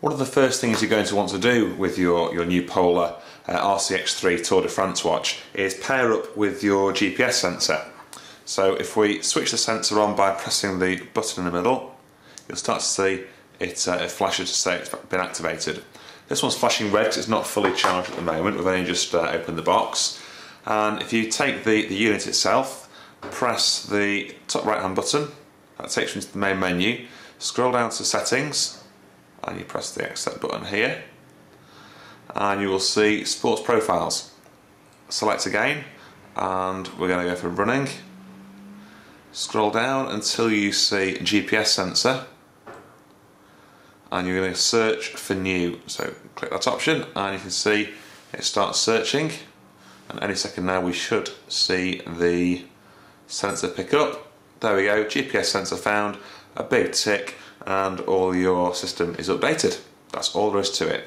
One of the first things you're going to want to do with your, your new Polar uh, RCX3 Tour de France watch is pair up with your GPS sensor. So if we switch the sensor on by pressing the button in the middle, you'll start to see it, uh, it flashes to say it's been activated. This one's flashing red because it's not fully charged at the moment, we've only just uh, opened the box. And if you take the, the unit itself, press the top right hand button, that takes you into the main menu, scroll down to settings, and you press the accept button here, and you will see sports profiles. Select again, and we're going to go for running. Scroll down until you see GPS sensor, and you're going to search for new. So click that option, and you can see it starts searching. And any second now, we should see the sensor pick up. There we go, GPS sensor found, a big tick, and all your system is updated. That's all there is to it.